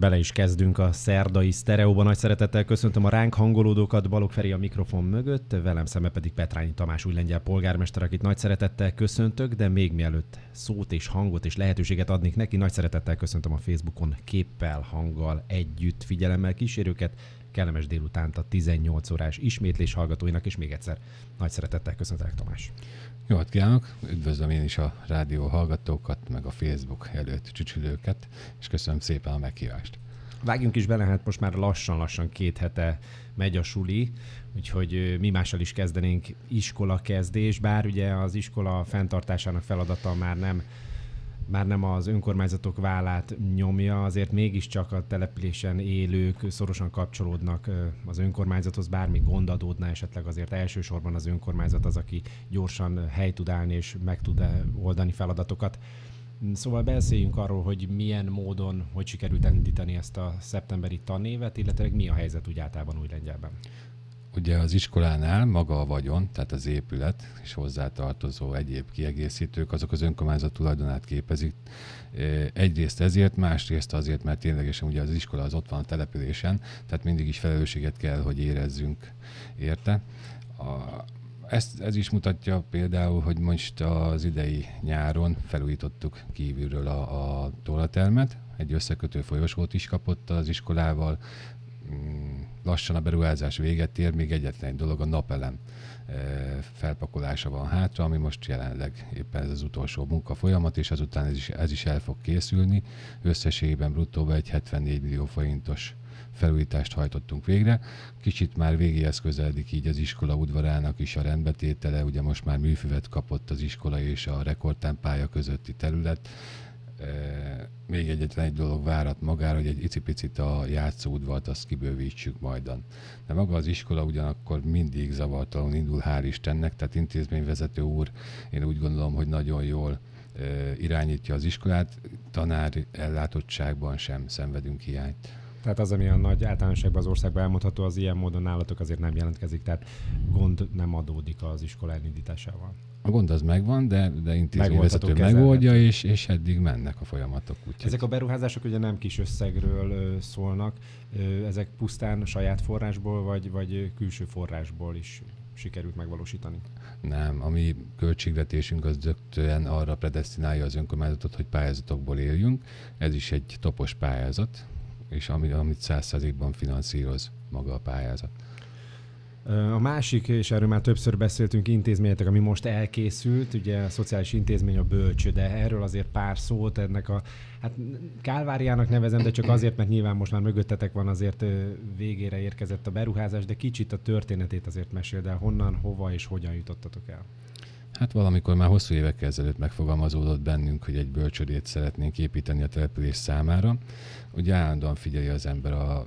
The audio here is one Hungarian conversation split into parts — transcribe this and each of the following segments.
Bele is kezdünk a szerdai sztereóban. Nagy szeretettel köszöntöm a ránk hangolódókat, Balog Feri a mikrofon mögött, velem szembe pedig Petrányi Tamás új lengyel polgármester, akit nagy szeretettel köszöntök, de még mielőtt szót és hangot és lehetőséget adnék neki, nagy szeretettel köszöntöm a Facebookon képpel, hanggal együtt figyelemmel kísérőket, kellemes délutánt a 18 órás ismétlés hallgatóinak, és még egyszer nagy szeretettel köszöntelek Tamás. Jó hát kívánok! Üdvözlöm én is a rádió hallgatókat, meg a Facebook előtt csücsülőket, és köszönöm szépen a meghívást. Vágjunk is bele, hát most már lassan-lassan két hete megy a suli, úgyhogy mi mással is kezdenénk iskola kezdés, bár ugye az iskola fenntartásának feladata már nem már nem az önkormányzatok vállát nyomja, azért mégiscsak a településen élők szorosan kapcsolódnak az önkormányzathoz, bármi gond adódna esetleg azért elsősorban az önkormányzat az, aki gyorsan hely tud állni és meg tud oldani feladatokat. Szóval beszéljünk arról, hogy milyen módon, hogy sikerült elindítani ezt a szeptemberi tanévet, illetve mi a helyzet úgy általában új lengyelben. Ugye az iskolánál maga a vagyon, tehát az épület és hozzátartozó egyéb kiegészítők, azok az önkormányzat tulajdonát képezik. Egyrészt ezért, másrészt azért, mert ténylegesen ugye az iskola az ott van a településen, tehát mindig is felelősséget kell, hogy érezzünk érte. A, ezt, ez is mutatja például, hogy most az idei nyáron felújítottuk kívülről a, a tolatermet, egy összekötő folyosót is kapott az iskolával, mm, lassan a beruházás véget ér, még egyetlen egy dolog, a napelem felpakolása van hátra, ami most jelenleg éppen ez az utolsó munka folyamat, és azután ez is, ez is el fog készülni. Összességében bruttóban egy 74 millió forintos felújítást hajtottunk végre. Kicsit már végéhez közeledik így az iskola udvarának is a rendbetétele, ugye most már műfüvet kapott az iskola és a rekordtempája közötti terület. Még egyetlen egy dolog várat magára, hogy egy icipicit a játszóudvart azt kibővítsük majdan. De maga az iskola ugyanakkor mindig zavartalanul indul, hál' Istennek, tehát intézményvezető úr, én úgy gondolom, hogy nagyon jól irányítja az iskolát, tanár ellátottságban sem szenvedünk hiányt. Tehát az, ami a nagy általánosságban az országban elmondható, az ilyen módon nálatok azért nem jelentkezik, tehát gond nem adódik az iskola elindításával. A gond az megvan, de, de intézményvezető megoldja, és, és eddig mennek a folyamatok. Úgyhogy. Ezek a beruházások ugye nem kis összegről szólnak, ezek pusztán saját forrásból, vagy, vagy külső forrásból is sikerült megvalósítani? Nem, a mi költségvetésünk az dögtően arra predestinálja az önkormányzatot, hogy pályázatokból éljünk. Ez is egy topos pályázat, és amit százszerzékban finanszíroz maga a pályázat. A másik, és erről már többször beszéltünk, intézményetek, ami most elkészült, ugye a szociális intézmény a bölcső, de erről azért pár szót ennek a, hát Kálváriának nevezem, de csak azért, mert nyilván most már mögöttetek van, azért végére érkezett a beruházás, de kicsit a történetét azért meséld el, honnan, hova és hogyan jutottatok el. Hát valamikor már hosszú évekkel ezelőtt megfogalmazódott bennünk, hogy egy bölcsödét szeretnénk építeni a település számára. Ugye állandóan figyeli az ember a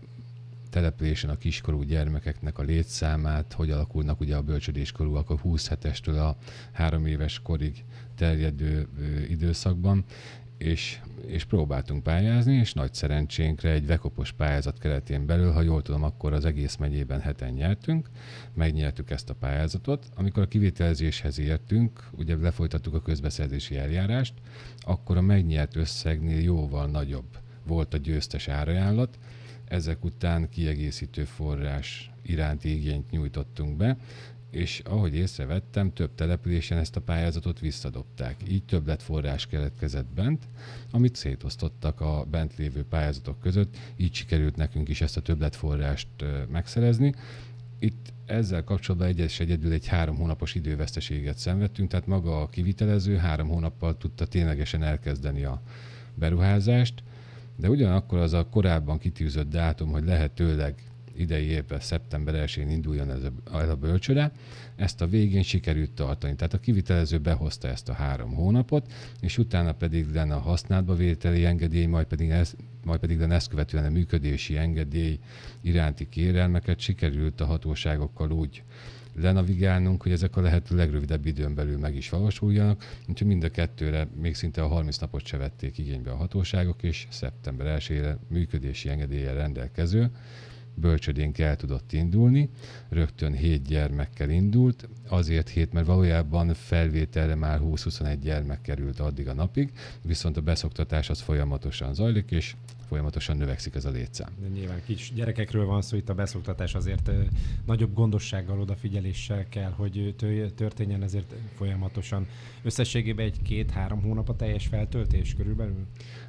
településen a kiskorú gyermekeknek a létszámát, hogy alakulnak ugye a bölcsödéskorúak a 20 hetestől a három éves korig terjedő időszakban, és, és próbáltunk pályázni, és nagy szerencsénkre egy vekopos pályázat keretén belül, ha jól tudom, akkor az egész megyében heten nyertünk, megnyertük ezt a pályázatot. Amikor a kivitelezéshez értünk, ugye lefolytattuk a közbeszerzési eljárást, akkor a megnyert összegnél jóval nagyobb volt a győztes árajánlat, ezek után kiegészítő forrás iránti igényt nyújtottunk be, és ahogy észrevettem, több településen ezt a pályázatot visszadobták. Így többletforrás keletkezett bent, amit szétosztottak a bent lévő pályázatok között, így sikerült nekünk is ezt a többletforrást megszerezni. Itt ezzel kapcsolatban egyes egyedül egy három hónapos időveszteséget szenvedtünk, tehát maga a kivitelező három hónappal tudta ténylegesen elkezdeni a beruházást, de ugyanakkor az a korábban kitűzött dátum, hogy lehetőleg idei évben szeptember 1-én induljon ez a, ez a bölcsőre, ezt a végén sikerült tartani. Tehát a kivitelező behozta ezt a három hónapot, és utána pedig lenne a használatba vételi engedély, majd pedig, ez, majd pedig lenne ezt követően a működési engedély iránti kérelmeket sikerült a hatóságokkal úgy lenavigálnunk, hogy ezek a lehető legrövidebb időn belül meg is valósuljanak, úgyhogy mind a kettőre még szinte a 30 napot se vették igénybe a hatóságok, és szeptember 1-ére működési engedélye rendelkező bölcsödénk el tudott indulni. Rögtön 7 gyermekkel indult, azért 7, mert valójában felvételre már 20-21 gyermek került addig a napig, viszont a beszoktatás az folyamatosan zajlik, és folyamatosan növekszik ez a létszám. De nyilván kis gyerekekről van szó, itt a beszoktatás azért nagyobb gondossággal, odafigyeléssel kell, hogy történjen, ezért folyamatosan összességében egy két-három hónap a teljes feltöltés körülbelül?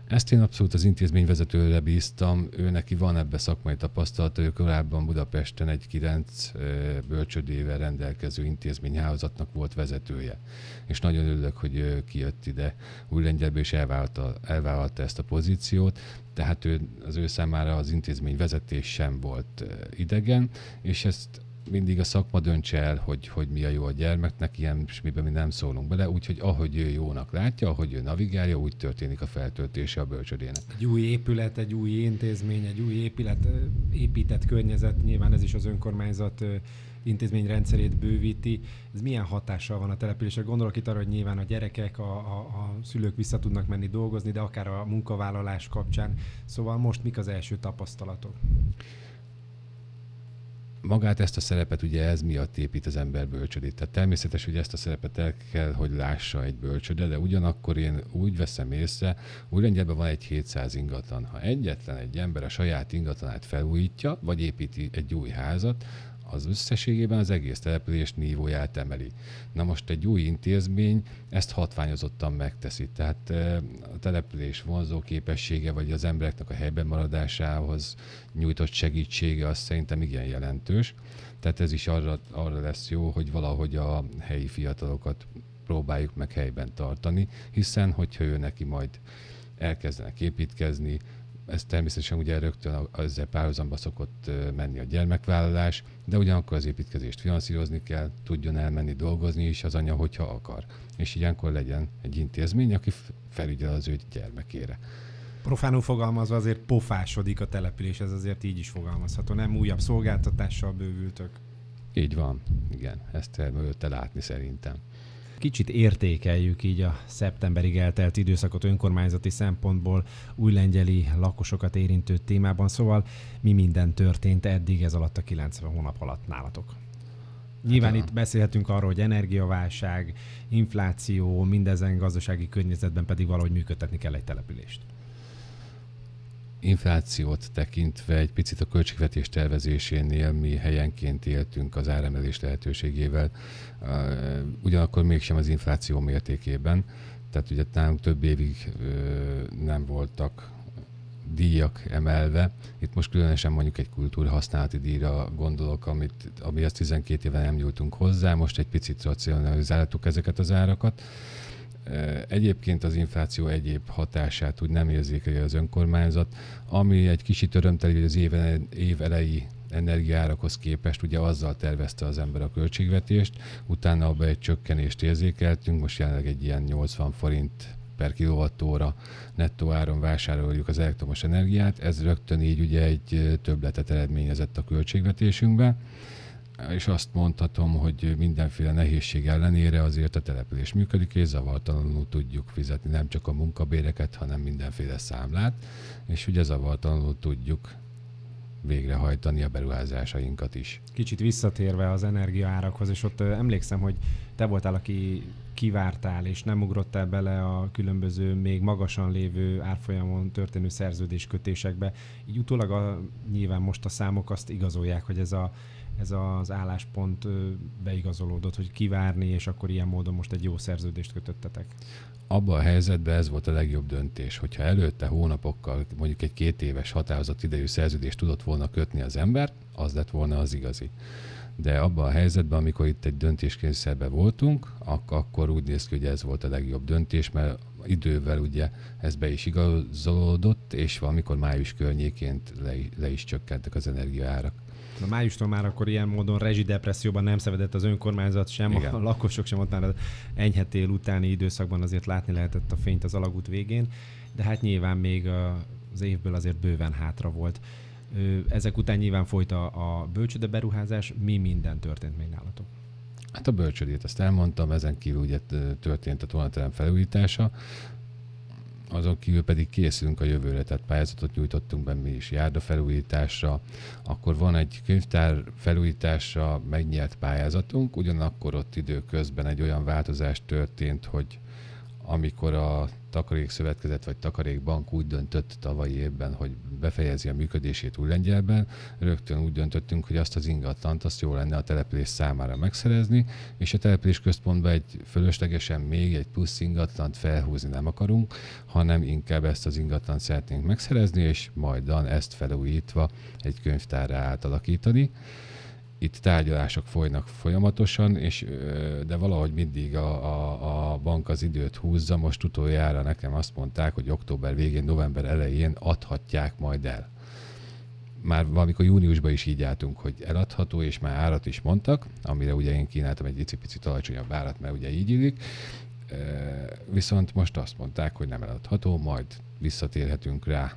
Ezt én abszolút az intézmény vezetőre bíztam, ő neki van ebbe szakmai tapasztalata, ő korábban Budapesten egy kilenc bölcsödével rendelkező intézményhálózatnak volt vezetője. És nagyon örülök, hogy kijött ide Újlengyelbe és elvállalta, elvállalta ezt a pozíciót, tehát ő, az ő számára az intézmény vezetés sem volt idegen, és ezt mindig a szakma döntse el, hogy, hogy mi a jó a gyermeknek, ilyen miben mi nem szólunk bele, úgyhogy ahogy ő jónak látja, ahogy ő navigálja, úgy történik a feltöltése a bölcsödének. Egy új épület, egy új intézmény, egy új épület, épített környezet, nyilván ez is az önkormányzat intézményrendszerét bővíti. Ez milyen hatással van a településre? Gondolok itt arra, hogy nyilván a gyerekek, a, a, a szülők vissza tudnak menni dolgozni, de akár a munkavállalás kapcsán. Szóval most mik az első tapasztalatok? Magát ezt a szerepet ugye ez miatt épít az ember bölcsödét. Tehát természetes, hogy ezt a szerepet el kell, hogy lássa egy bölcsöde, de ugyanakkor én úgy veszem észre, Újlengyelben van egy 700 ingatlan. Ha egyetlen egy ember a saját ingatlanát felújítja, vagy építi egy új házat, az összességében az egész település nívóját emeli. Na most egy új intézmény ezt hatványozottan megteszi. Tehát a település vonzó képessége, vagy az embereknek a helyben maradásához nyújtott segítsége, az szerintem igen jelentős. Tehát ez is arra, arra lesz jó, hogy valahogy a helyi fiatalokat próbáljuk meg helyben tartani, hiszen hogyha ő neki majd elkezdenek építkezni, ez természetesen ugye rögtön ezzel párhuzamba szokott menni a gyermekvállalás, de ugyanakkor az építkezést finanszírozni kell, tudjon elmenni dolgozni is az anya, hogyha akar. És ilyenkor legyen egy intézmény, aki felügyel az ő gyermekére. Profánul fogalmazva azért pofásodik a település, ez azért így is fogalmazható. Nem újabb szolgáltatással bővültök. Így van, igen, ezt előtte látni szerintem. Kicsit értékeljük így a szeptemberig eltelt időszakot önkormányzati szempontból újlengyeli lakosokat érintő témában, szóval mi minden történt eddig ez alatt a 90 hónap alatt nálatok? Nyilván hát, itt beszélhetünk arról, hogy energiaválság, infláció, mindezen gazdasági környezetben pedig valahogy működtetni kell egy települést inflációt tekintve egy picit a költségvetés tervezésénél mi helyenként éltünk az áremelés lehetőségével, ugyanakkor mégsem az infláció mértékében. Tehát ugye nálunk több évig nem voltak díjak emelve. Itt most különösen mondjuk egy kultúrhasználati díjra gondolok, amit, amihez 12 éve nem nyújtunk hozzá, most egy picit racionalizáltuk ezeket az árakat Egyébként az infláció egyéb hatását úgy nem érzékeli az önkormányzat, ami egy kicsit örömteli, hogy az év, év elejé energiárakhoz képest ugye azzal tervezte az ember a költségvetést, utána abba egy csökkenést érzékeltünk, most jelenleg egy ilyen 80 forint per kilovattóra nettó áron vásároljuk az elektromos energiát, ez rögtön így ugye egy többletet eredményezett a költségvetésünkbe és azt mondhatom, hogy mindenféle nehézség ellenére azért a település működik, és zavartalanul tudjuk fizetni nem csak a munkabéreket, hanem mindenféle számlát, és ugye zavartalanul tudjuk végrehajtani a beruházásainkat is. Kicsit visszatérve az energiaárakhoz, és ott emlékszem, hogy te voltál, aki kivártál, és nem ugrottál bele a különböző, még magasan lévő árfolyamon történő szerződéskötésekbe. Így utólag a, nyilván most a számok azt igazolják, hogy ez a ez az álláspont beigazolódott, hogy kivárni, és akkor ilyen módon most egy jó szerződést kötöttetek? Abban a helyzetben ez volt a legjobb döntés, hogyha előtte hónapokkal, mondjuk egy két éves határozott idejű szerződést tudott volna kötni az ember, az lett volna az igazi. De abban a helyzetben, amikor itt egy döntéskényszerben voltunk, ak- akkor úgy néz ki, hogy ez volt a legjobb döntés, mert idővel ugye ez be is igazolódott, és valamikor május környékén le, le is csökkentek az energiaárak. A májustól már akkor ilyen módon rezsidepresszióban nem szenvedett az önkormányzat sem, Igen. a lakosok sem, ott már az enyhe tél utáni időszakban azért látni lehetett a fényt az alagút végén, de hát nyilván még az évből azért bőven hátra volt. Ezek után nyilván folyt a, a bölcsöde beruházás, mi minden történt még nálatok? Hát a bölcsödét ezt elmondtam, ezen kívül ugye történt a tornaterem felújítása, azon kívül pedig készülünk a jövőre, tehát pályázatot nyújtottunk be mi is járda felújításra, akkor van egy könyvtár felújításra megnyert pályázatunk, ugyanakkor ott időközben egy olyan változás történt, hogy amikor a takarékszövetkezet vagy takarékbank úgy döntött tavalyi évben, hogy befejezi a működését Újlengyelben, rögtön úgy döntöttünk, hogy azt az ingatlant azt jó lenne a település számára megszerezni, és a település központban egy fölöslegesen még egy plusz ingatlant felhúzni nem akarunk, hanem inkább ezt az ingatlant szeretnénk megszerezni, és majdan ezt felújítva egy könyvtárra átalakítani itt tárgyalások folynak folyamatosan, és, de valahogy mindig a, a, a bank az időt húzza. Most utoljára nekem azt mondták, hogy október végén, november elején adhatják majd el. Már valamikor júniusban is így álltunk, hogy eladható, és már árat is mondtak, amire ugye én kínáltam egy icipicit alacsonyabb árat, mert ugye így illik. Viszont most azt mondták, hogy nem eladható, majd visszatérhetünk rá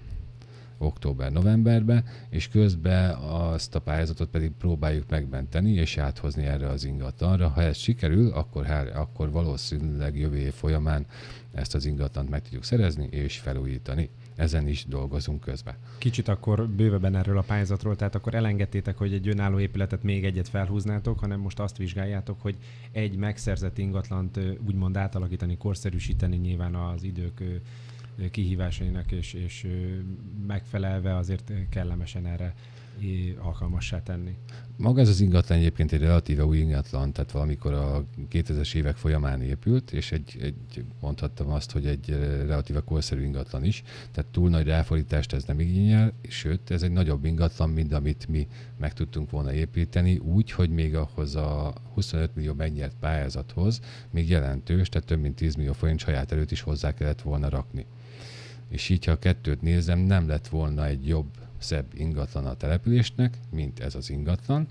október-novemberbe, és közben azt a pályázatot pedig próbáljuk megmenteni és áthozni erre az ingatlanra. Ha ez sikerül, akkor, akkor valószínűleg jövő év folyamán ezt az ingatlant meg tudjuk szerezni és felújítani. Ezen is dolgozunk közben. Kicsit akkor bővebben erről a pályázatról, tehát akkor elengedtétek, hogy egy önálló épületet még egyet felhúznátok, hanem most azt vizsgáljátok, hogy egy megszerzett ingatlant úgymond átalakítani, korszerűsíteni nyilván az idők kihívásainak, és, és megfelelve azért kellemesen erre alkalmassá tenni. Maga ez az ingatlan egyébként egy relatíve új ingatlan, tehát valamikor a 2000-es évek folyamán épült, és egy, egy, mondhattam azt, hogy egy relatíve korszerű ingatlan is, tehát túl nagy ráfordítást ez nem igényel, sőt, ez egy nagyobb ingatlan, mint amit mi meg tudtunk volna építeni, úgy, hogy még ahhoz a 25 millió megnyert pályázathoz még jelentős, tehát több mint 10 millió forint saját előtt is hozzá kellett volna rakni és így, ha a kettőt nézem, nem lett volna egy jobb, szebb ingatlan a településnek, mint ez az ingatlan.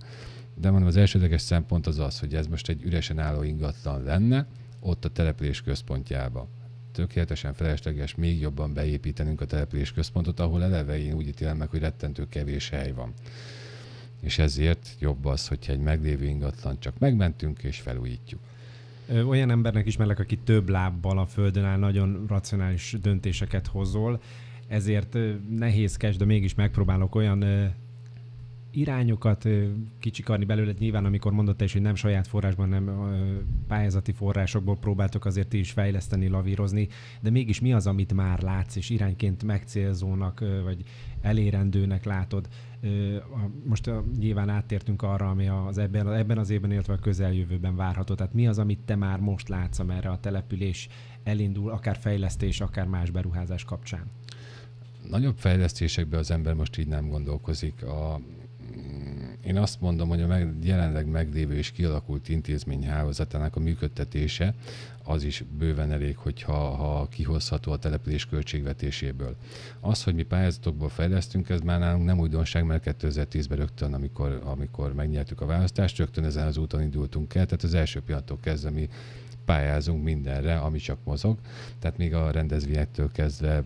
De mondom, az elsődleges szempont az az, hogy ez most egy üresen álló ingatlan lenne, ott a település központjába. Tökéletesen felesleges még jobban beépítenünk a település központot, ahol eleve én úgy ítélem meg, hogy rettentő kevés hely van. És ezért jobb az, hogyha egy meglévő ingatlan csak megmentünk és felújítjuk. Olyan embernek ismerlek, aki több lábbal a földön áll, nagyon racionális döntéseket hozol, ezért nehézkes, de mégis megpróbálok olyan irányokat kicsikarni belőle. Nyilván, amikor mondott is, hogy nem saját forrásban, nem pályázati forrásokból próbáltok azért is fejleszteni, lavírozni, de mégis mi az, amit már látsz, és irányként megcélzónak, vagy elérendőnek látod? Most nyilván áttértünk arra, ami az ebben, ebben az évben, illetve a közeljövőben várható. Tehát mi az, amit te már most látsz, amerre a település elindul, akár fejlesztés, akár más beruházás kapcsán? Nagyobb fejlesztésekben az ember most így nem gondolkozik. A, én azt mondom, hogy a meg, jelenleg meglévő és kialakult intézményhálózatának a működtetése az is bőven elég, hogyha ha kihozható a település költségvetéséből. Az, hogy mi pályázatokból fejlesztünk, ez már nálunk nem újdonság, mert 2010-ben rögtön, amikor, amikor megnyertük a választást, rögtön ezen az úton indultunk el, tehát az első pillanattól kezdve mi pályázunk mindenre, ami csak mozog. Tehát még a rendezvényektől kezdve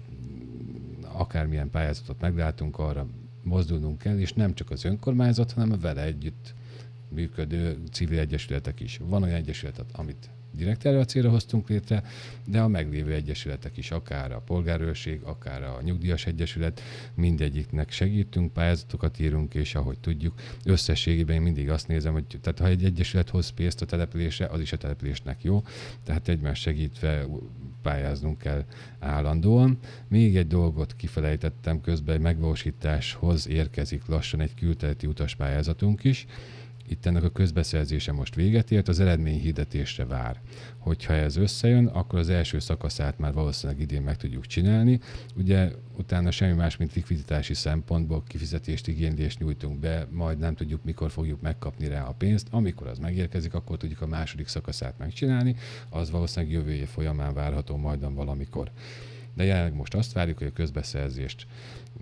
akármilyen pályázatot meglátunk, arra mozdulnunk kell, és nem csak az önkormányzat, hanem vele együtt működő civil egyesületek is. Van olyan egyesület, amit direkt erre a célra hoztunk létre, de a meglévő egyesületek is, akár a polgárőrség, akár a nyugdíjas egyesület, mindegyiknek segítünk, pályázatokat írunk, és ahogy tudjuk, összességében én mindig azt nézem, hogy tehát ha egy egyesület hoz pénzt a településre, az is a településnek jó, tehát egymás segítve pályáznunk kell állandóan. Még egy dolgot kifelejtettem közben, egy megvalósításhoz érkezik lassan egy külterületi utaspályázatunk is, itt ennek a közbeszerzése most véget ért, az eredmény hirdetésre vár. Hogyha ez összejön, akkor az első szakaszát már valószínűleg idén meg tudjuk csinálni. Ugye utána semmi más, mint likviditási szempontból kifizetést, igénylést nyújtunk be, majd nem tudjuk, mikor fogjuk megkapni rá a pénzt. Amikor az megérkezik, akkor tudjuk a második szakaszát megcsinálni, az valószínűleg jövő folyamán várható majdan valamikor de jelenleg most azt várjuk, hogy a közbeszerzést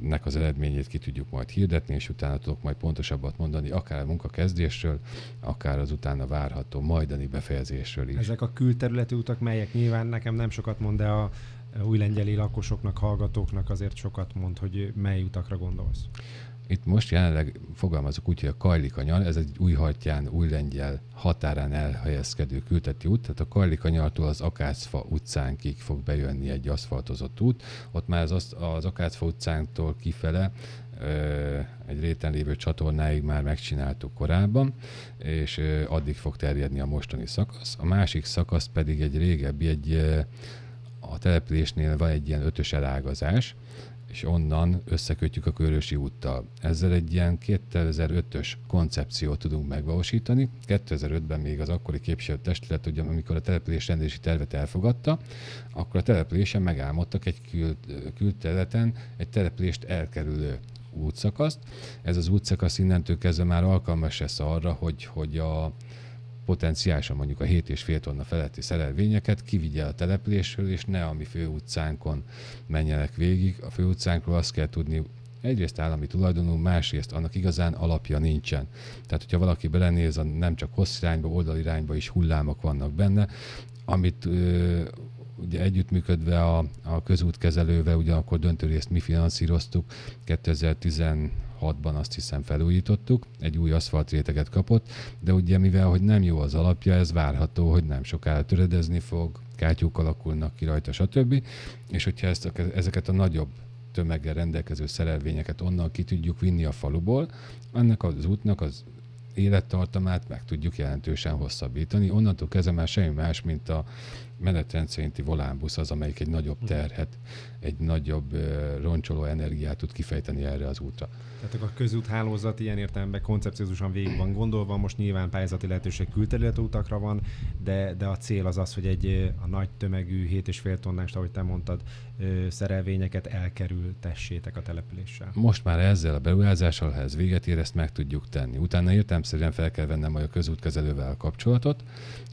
nek az eredményét ki tudjuk majd hirdetni, és utána tudok majd pontosabbat mondani, akár a munkakezdésről, akár az utána várható majdani befejezésről is. Ezek a külterületi utak, melyek nyilván nekem nem sokat mond, de a új lengyeli lakosoknak, hallgatóknak azért sokat mond, hogy mely utakra gondolsz. Itt most jelenleg fogalmazok úgy, hogy a Kajlikanyal, ez egy új hatján, új lengyel határán elhelyezkedő külteti út, tehát a Kajlikanyaltól az Akácfa utcánkig fog bejönni egy aszfaltozott út. Ott már az, az Akácfa utcánktól kifele egy réten lévő csatornáig már megcsináltuk korábban, és addig fog terjedni a mostani szakasz. A másik szakasz pedig egy régebbi, egy a településnél van egy ilyen ötös elágazás, és onnan összekötjük a Körösi úttal. Ezzel egy ilyen 2005-ös koncepciót tudunk megvalósítani. 2005-ben még az akkori képviselőtestület, ugye, amikor a település rendési tervet elfogadta, akkor a településen megálmodtak egy kül, külterületen egy települést elkerülő útszakaszt. Ez az útszakasz innentől kezdve már alkalmas lesz arra, hogy, hogy a, potenciálisan mondjuk a 7,5 tonna feletti szerelvényeket kivigye a településről, és ne a mi főutcánkon menjenek végig. A főutcánkról azt kell tudni, egyrészt állami tulajdonú, másrészt annak igazán alapja nincsen. Tehát, hogyha valaki belenéz, nem csak hossz irányba, oldalirányba is hullámok vannak benne, amit ö, ugye együttműködve a, a közútkezelővel, ugyanakkor döntő részt mi finanszíroztuk, 2010 2006-ban azt hiszem felújítottuk, egy új aszfaltréteget kapott, de ugye mivel, hogy nem jó az alapja, ez várható, hogy nem sokára töredezni fog, kátyúk alakulnak ki rajta, stb. És hogyha ezt ezeket a nagyobb tömeggel rendelkező szerelvényeket onnan ki tudjuk vinni a faluból, annak az útnak az élettartamát meg tudjuk jelentősen hosszabbítani. Onnantól kezdve már semmi más, mint a menetrend szerinti volánbusz az, amelyik egy nagyobb mhm. terhet, egy nagyobb roncsoló energiát tud kifejteni erre az útra. Tehát a közúthálózat ilyen értelemben koncepciózusan végig van gondolva, most nyilván pályázati lehetőség külterületi utakra van, de, de a cél az az, hogy egy a nagy tömegű 7,5 tonnás, ahogy te mondtad, szerelvényeket elkerültessétek a településsel. Most már ezzel a beruházással, ha ez véget ér, ezt meg tudjuk tenni. Utána értelmszerűen fel kell vennem majd a közútkezelővel a kapcsolatot,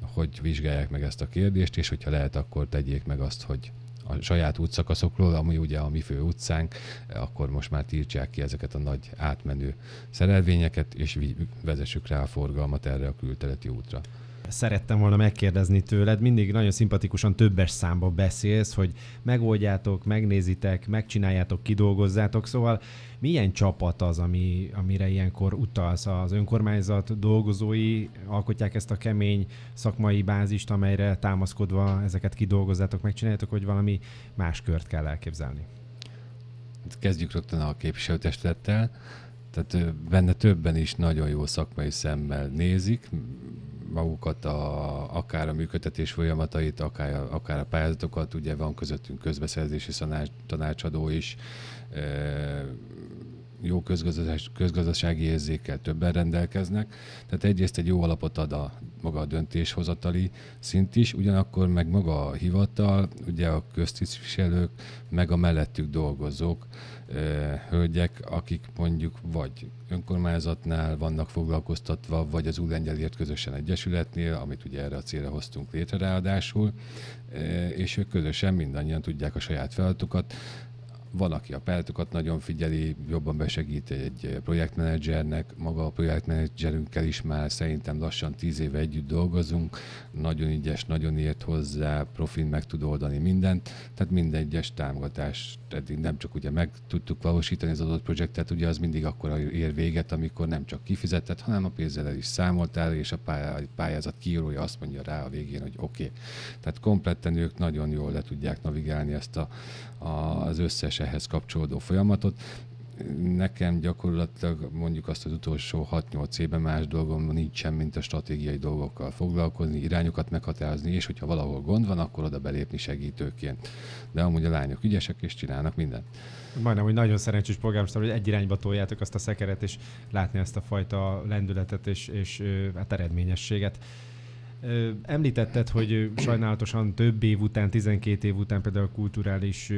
hogy vizsgálják meg ezt a kérdést, és hogyha lehet, akkor tegyék meg azt, hogy a saját útszakaszokról, ami ugye a mi fő utcánk, akkor most már tiltsák ki ezeket a nagy átmenő szerelvényeket, és vezessük rá a forgalmat erre a kültereti útra szerettem volna megkérdezni tőled. Mindig nagyon szimpatikusan többes számba beszélsz, hogy megoldjátok, megnézitek, megcsináljátok, kidolgozzátok. Szóval milyen csapat az, ami, amire ilyenkor utalsz? Az önkormányzat dolgozói alkotják ezt a kemény szakmai bázist, amelyre támaszkodva ezeket kidolgozzátok, megcsináljátok, hogy valami más kört kell elképzelni? Kezdjük rögtön a képviselőtestülettel. Tehát benne többen is nagyon jó szakmai szemmel nézik, magukat, a, akár a működtetés folyamatait, akár, akár a pályázatokat, ugye van közöttünk közbeszerzési tanácsadó is, jó közgazdaság, közgazdasági érzékkel többen rendelkeznek. Tehát egyrészt egy jó alapot ad a maga a döntéshozatali szint is, ugyanakkor meg maga a hivatal, ugye a köztisztviselők, meg a mellettük dolgozók, hölgyek, akik mondjuk vagy önkormányzatnál vannak foglalkoztatva, vagy az új közösen egyesületnél, amit ugye erre a célra hoztunk létre ráadásul, és ők közösen mindannyian tudják a saját feladatokat van, aki a pályázatokat nagyon figyeli, jobban besegít egy projektmenedzsernek, maga a projektmenedzserünkkel is már szerintem lassan tíz éve együtt dolgozunk, nagyon ügyes, nagyon ért hozzá, profin meg tud oldani mindent, tehát minden egyes támogatás, eddig nem csak ugye meg tudtuk valósítani az adott projektet, ugye az mindig akkor ér véget, amikor nem csak kifizetett, hanem a pénzzel is számoltál, és a pályázat kiírója azt mondja rá a végén, hogy oké. Okay. Tehát kompletten ők nagyon jól le tudják navigálni ezt a, a, az összes ehhez kapcsolódó folyamatot. Nekem gyakorlatilag mondjuk azt az utolsó 6-8 évben más dolgom nincsen, mint a stratégiai dolgokkal foglalkozni, irányokat meghatározni, és hogyha valahol gond van, akkor oda belépni segítőként. De amúgy a lányok ügyesek és csinálnak mindent. Majdnem, hogy nagyon szerencsés polgármester, hogy egy irányba toljátok azt a szekeret, és látni ezt a fajta lendületet és, és hát eredményességet. Említetted, hogy sajnálatosan több év után, 12 év után például a kulturális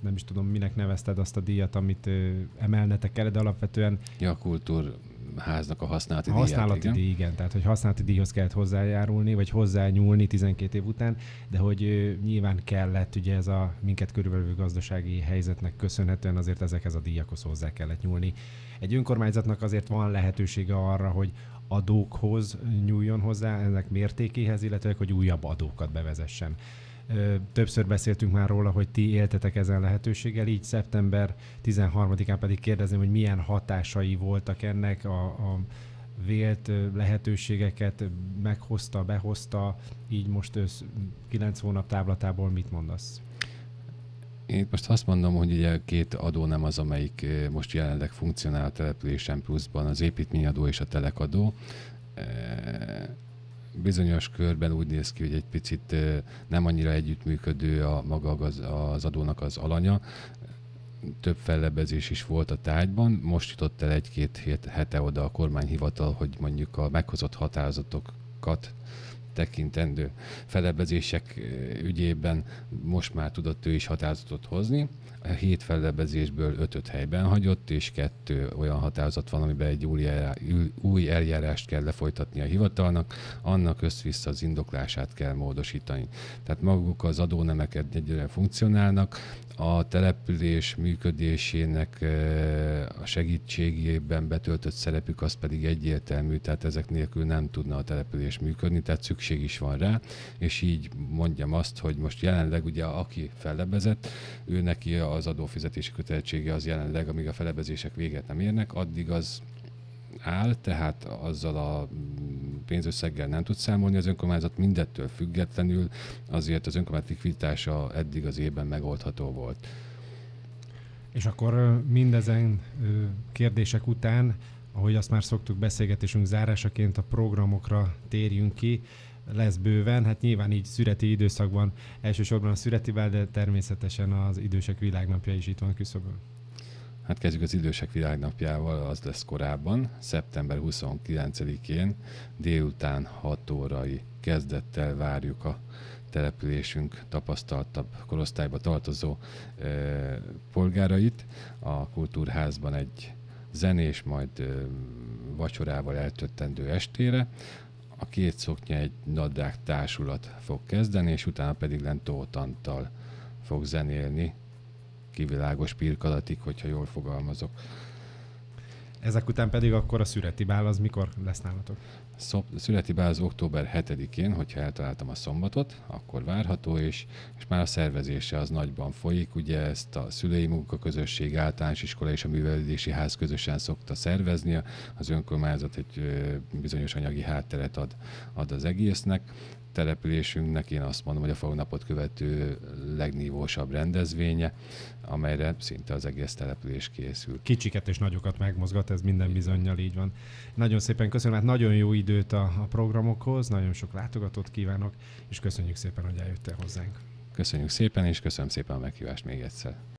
nem is tudom, minek nevezted azt a díjat, amit emelnetek el, de alapvetően... Ja, kultúr háznak a használati a használati igen. díj, igen. Tehát, hogy használati díjhoz kellett hozzájárulni, vagy hozzányúlni 12 év után, de hogy ö, nyilván kellett ugye ez a minket körülbelül gazdasági helyzetnek köszönhetően azért ezekhez a díjakhoz hozzá kellett nyúlni. Egy önkormányzatnak azért van lehetősége arra, hogy adókhoz nyúljon hozzá, ennek mértékéhez, illetve hogy újabb adókat bevezessen. Többször beszéltünk már róla, hogy ti éltetek ezen lehetőséggel, így szeptember 13-án pedig kérdezném, hogy milyen hatásai voltak ennek a, a vélt lehetőségeket meghozta, behozta, így most 9 hónap távlatából mit mondasz? Én most azt mondom, hogy ugye két adó nem az, amelyik most jelenleg funkcionál a településen pluszban, az építményadó és a telekadó bizonyos körben úgy néz ki, hogy egy picit nem annyira együttműködő a maga az, az adónak az alanya. Több fellebezés is volt a tárgyban. Most jutott el egy-két hete oda a kormányhivatal, hogy mondjuk a meghozott határozatokat tekintendő felebezések ügyében most már tudott ő is határozatot hozni. A hét felebezésből ötöt helyben hagyott, és kettő olyan határozat van, amiben egy új eljárást kell lefolytatni a hivatalnak, annak össz-vissza az indoklását kell módosítani. Tehát maguk az adónemeket egyre funkcionálnak, a település működésének a segítségében betöltött szerepük az pedig egyértelmű, tehát ezek nélkül nem tudna a település működni, tehát szükség is van rá, és így mondjam azt, hogy most jelenleg ugye aki fellebezett, ő neki az adófizetési kötelezettsége az jelenleg, amíg a felebezések véget nem érnek, addig az áll, tehát azzal a pénzösszeggel nem tud számolni az önkormányzat, mindettől függetlenül azért az önkormányzat likviditása eddig az évben megoldható volt. És akkor mindezen kérdések után, ahogy azt már szoktuk beszélgetésünk zárásaként, a programokra térjünk ki lesz bőven. Hát nyilván így szüreti időszakban elsősorban a szüretivel, de természetesen az idősek világnapja is itt van küszöbön. Hát kezdjük az idősek világnapjával, az lesz korábban, szeptember 29-én délután 6 órai kezdettel várjuk a településünk tapasztaltabb korosztályba tartozó e, polgárait. A kultúrházban egy zenés, majd e, vacsorával eltöttendő estére. A két szoknya egy nadrág társulat fog kezdeni, és utána pedig Lentótantal fog zenélni kivilágos pirkadatig, hogyha jól fogalmazok. Ezek után pedig akkor a szüreti bál az mikor lesz nálatok? Szop, születi bál az október 7-én, hogyha eltaláltam a szombatot, akkor várható, és, és már a szervezése az nagyban folyik. Ugye ezt a szülői munkaközösség, általános iskola és a művelődési ház közösen szokta szervezni. Az önkormányzat egy bizonyos anyagi hátteret ad, ad az egésznek településünknek én azt mondom, hogy a faunapot követő legnívósabb rendezvénye, amelyre szinte az egész település készül. Kicsiket és nagyokat megmozgat, ez minden bizonyal így van. Nagyon szépen köszönöm, hát nagyon jó időt a, a programokhoz, nagyon sok látogatót kívánok, és köszönjük szépen, hogy eljöttél hozzánk. Köszönjük szépen, és köszönöm szépen a meghívást még egyszer.